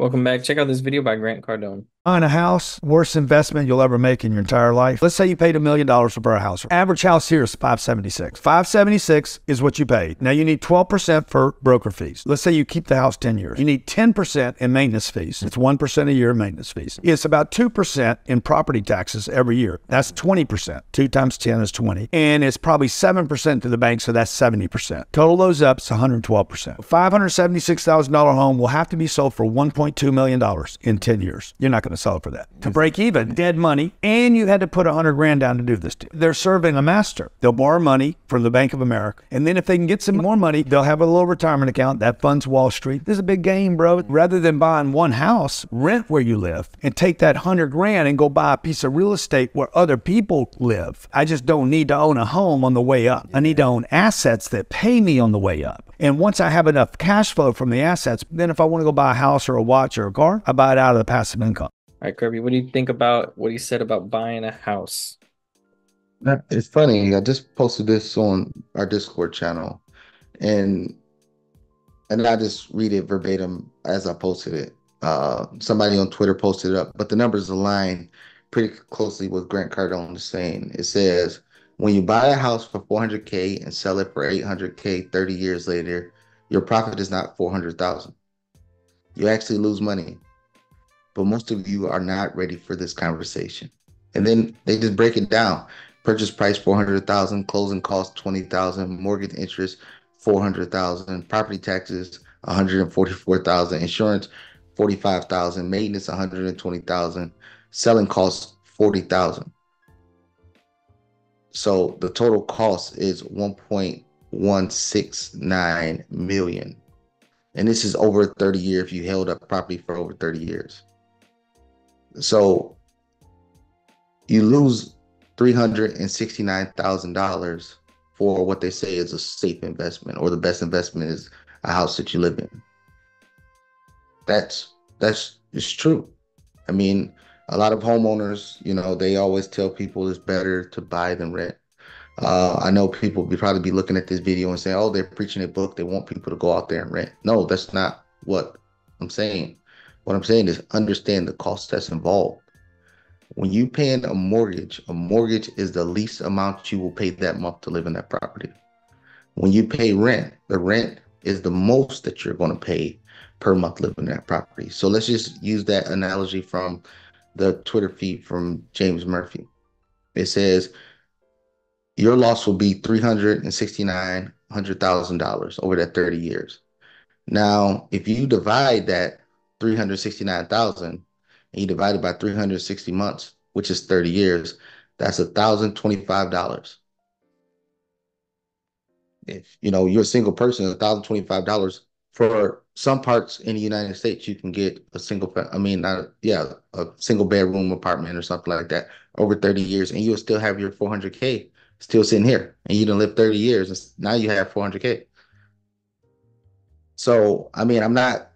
Welcome back. Check out this video by Grant Cardone. Buying a house, worst investment you'll ever make in your entire life. Let's say you paid a million dollars for a house. Average house here is 576. 576 is what you paid. Now you need 12% for broker fees. Let's say you keep the house 10 years. You need 10% in maintenance fees. It's 1% a year maintenance fees. It's about 2% in property taxes every year. That's 20%. 2 times 10 is 20. And it's probably 7% to the bank, so that's 70%. Total those up, it's 112%. $576,000 home will have to be sold for $1.2 million in 10 years. You're not going to sell it for that. To break even, dead money, and you had to put a hundred grand down to do this. Deal. They're serving a master. They'll borrow money from the Bank of America, and then if they can get some more money, they'll have a little retirement account that funds Wall Street. This is a big game, bro. Rather than buying one house, rent where you live, and take that hundred grand and go buy a piece of real estate where other people live. I just don't need to own a home on the way up. I need to own assets that pay me on the way up. And once I have enough cash flow from the assets, then if I want to go buy a house or a watch or a car, I buy it out of the passive income. All right, Kirby, what do you think about what he said about buying a house? It's funny. I just posted this on our Discord channel, and and I just read it verbatim as I posted it. Uh, somebody on Twitter posted it up, but the numbers align pretty closely with Grant Cardone saying. It says when you buy a house for 400k and sell it for 800k 30 years later, your profit is not 400,000. You actually lose money but most of you are not ready for this conversation. And then they just break it down. Purchase price 400,000, closing cost 20,000, mortgage interest 400,000, property taxes 144,000, insurance 45,000, maintenance 120,000, selling costs 40,000. So the total cost is 1.169 million. And this is over 30 years if you held up property for over 30 years. So you lose three hundred and sixty nine thousand dollars for what they say is a safe investment or the best investment is a house that you live in. That's that's it's true. I mean, a lot of homeowners, you know, they always tell people it's better to buy than rent. Uh, I know people be probably be looking at this video and saying, "Oh, they're preaching a book. They want people to go out there and rent." No, that's not what I'm saying. What I'm saying is understand the cost that's involved. When you paying a mortgage, a mortgage is the least amount you will pay that month to live in that property. When you pay rent, the rent is the most that you're going to pay per month living in that property. So let's just use that analogy from the Twitter feed from James Murphy. It says your loss will be three hundred and sixty nine hundred thousand dollars over that 30 years. Now, if you divide that 369,000 and you divide it by 360 months, which is 30 years, that's a thousand twenty-five dollars. If you know you're a single person, a thousand twenty-five dollars for some parts in the United States, you can get a single. I mean, not yeah, a single bedroom apartment or something like that over 30 years, and you'll still have your 400k still sitting here, and you didn't live 30 years, and now you have 400k. So I mean, I'm not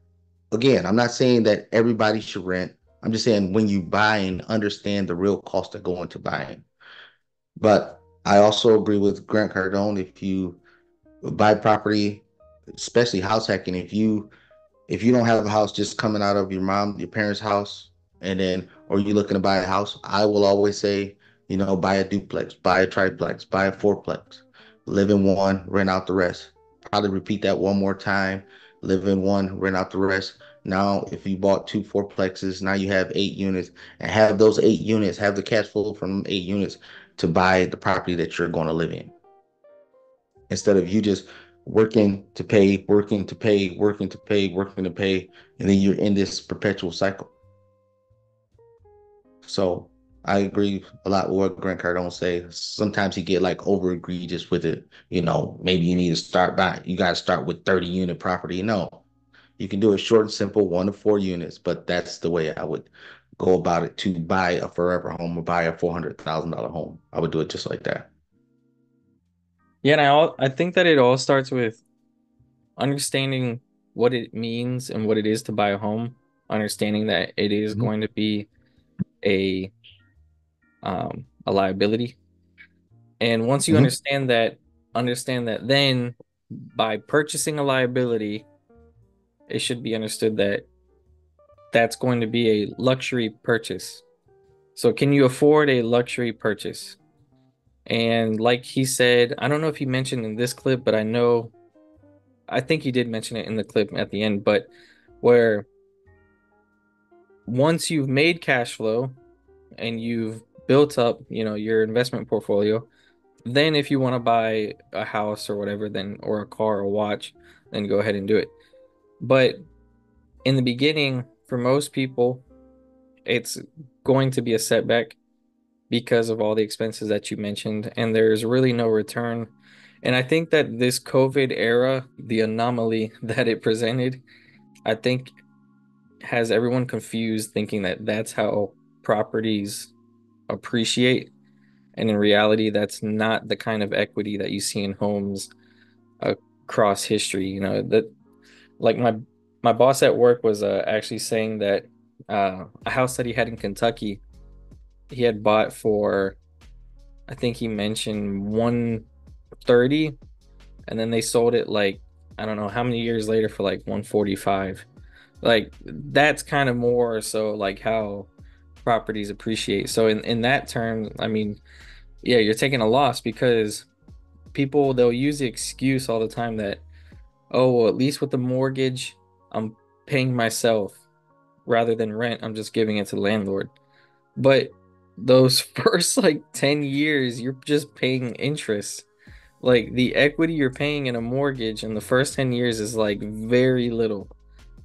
again, I'm not saying that everybody should rent. I'm just saying when you buy and understand the real cost that go into buying. But I also agree with Grant Cardone. If you buy property, especially house hacking, if you if you don't have a house just coming out of your mom, your parents' house, and then or you're looking to buy a house, I will always say, you know, buy a duplex, buy a triplex, buy a fourplex, live in one, rent out the rest. Probably repeat that one more time live in one, rent out the rest. Now, if you bought two fourplexes, now you have eight units, and have those eight units, have the cash flow from eight units to buy the property that you're going to live in. Instead of you just working to pay, working to pay, working to pay, working to pay, and then you're in this perpetual cycle. So I agree a lot with what Grant Cardone say. Sometimes he get like over egregious with it. You know, maybe you need to start by you got to start with 30 unit property. No, you can do it short and simple, one to four units, but that's the way I would go about it to buy a forever home or buy a four hundred thousand dollar home. I would do it just like that. Yeah, and I all, I think that it all starts with understanding what it means and what it is to buy a home, understanding that it is mm-hmm. going to be a um, a liability. And once you mm-hmm. understand that, understand that then by purchasing a liability, it should be understood that that's going to be a luxury purchase. So, can you afford a luxury purchase? And like he said, I don't know if he mentioned in this clip, but I know, I think he did mention it in the clip at the end, but where once you've made cash flow and you've built up, you know, your investment portfolio, then if you want to buy a house or whatever, then or a car or a watch, then go ahead and do it. But in the beginning, for most people, it's going to be a setback because of all the expenses that you mentioned, and there's really no return. And I think that this COVID era, the anomaly that it presented, I think has everyone confused thinking that that's how properties appreciate. And in reality that's not the kind of equity that you see in homes across history you know that like my my boss at work was uh, actually saying that uh, a house that he had in Kentucky he had bought for I think he mentioned 130 and then they sold it like I don't know how many years later for like 145 like that's kind of more so like how properties appreciate. So in, in that term i mean yeah you're taking a loss because people they'll use the excuse all the time that oh well at least with the mortgage i'm paying myself rather than rent. I'm just giving it to the landlord. But those first like 10 years you're just paying interest. Like the equity you're paying in a mortgage in the first 10 years is like very little.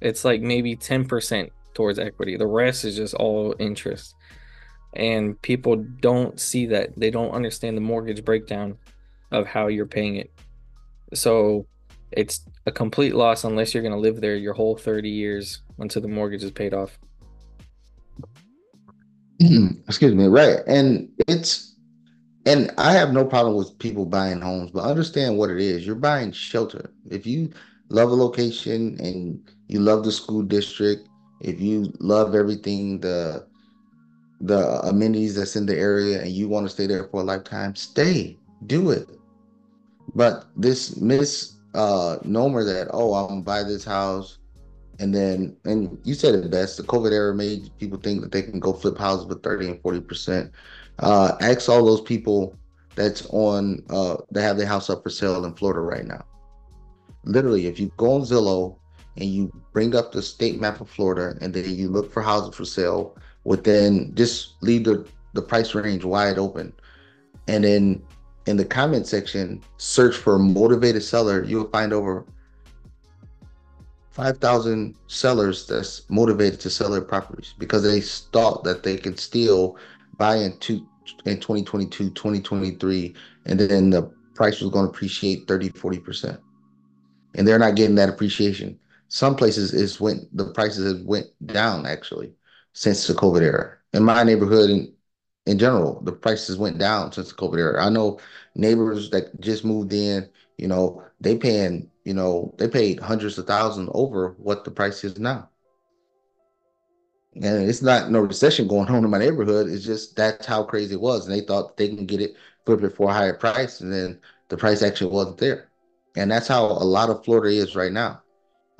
It's like maybe 10% towards equity. The rest is just all interest. And people don't see that. They don't understand the mortgage breakdown of how you're paying it. So it's a complete loss unless you're going to live there your whole 30 years until the mortgage is paid off. Excuse me. Right. And it's, and I have no problem with people buying homes, but understand what it is. You're buying shelter. If you love a location and you love the school district, if you love everything, the the amenities that's in the area and you want to stay there for a lifetime, stay. Do it. But this miss uh that, oh, I'm buy this house and then and you said it best, the COVID era made people think that they can go flip houses with 30 and 40 percent. Uh ask all those people that's on uh that have their house up for sale in Florida right now. Literally, if you go on Zillow and you bring up the state map of Florida and then you look for houses for sale within just leave the, the price range wide open. And then in the comment section, search for motivated seller, you'll find over 5,000 sellers that's motivated to sell their properties because they thought that they could still buy in, two, in 2022, 2023, and then the price was going to appreciate 30, 40%. And they're not getting that appreciation some places is went the prices have went down actually since the COVID era. In my neighborhood in in general, the prices went down since the COVID era. I know neighbors that just moved in, you know, they paying, you know, they paid hundreds of thousands over what the price is now. And it's not no recession going on in my neighborhood. It's just that's how crazy it was. And they thought they can get it, flip it for a higher price, and then the price actually wasn't there. And that's how a lot of Florida is right now.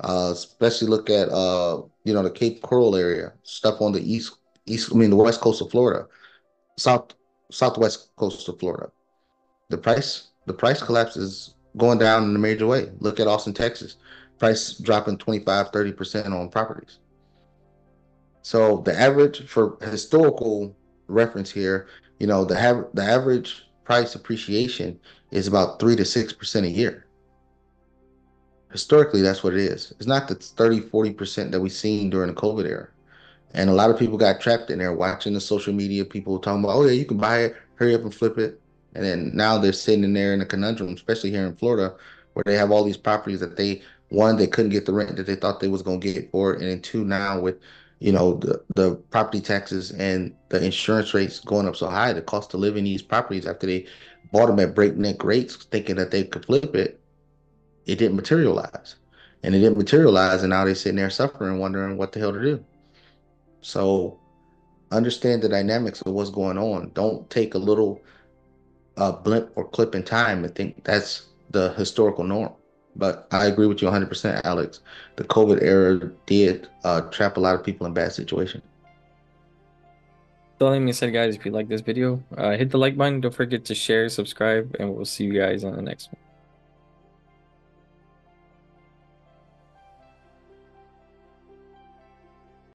Uh, especially look at uh, you know the Cape Coral area, stuff on the east east. I mean the west coast of Florida, south southwest coast of Florida. The price the price collapse is going down in a major way. Look at Austin, Texas, price dropping 25, 30 percent on properties. So the average for historical reference here, you know, the the average price appreciation is about three to six percent a year historically that's what it is. It's not the 30 40% that we've seen during the covid era. And a lot of people got trapped in there watching the social media people talking about oh yeah you can buy it hurry up and flip it. And then now they're sitting in there in a conundrum especially here in florida where they have all these properties that they one they couldn't get the rent that they thought they was going to get for and then two now with you know the, the property taxes and the insurance rates going up so high the cost of living these properties after they bought them at breakneck rates thinking that they could flip it it didn't materialize. And it didn't materialize, and now they're sitting there suffering, wondering what the hell to do. So understand the dynamics of what's going on. Don't take a little uh, blimp or clip in time and think that's the historical norm. But I agree with you 100%, Alex. The COVID era did uh, trap a lot of people in bad situations. So let me say, guys, if you like this video, uh, hit the like button. Don't forget to share, subscribe, and we'll see you guys on the next one.